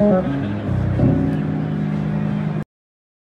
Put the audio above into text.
Mm-hmm.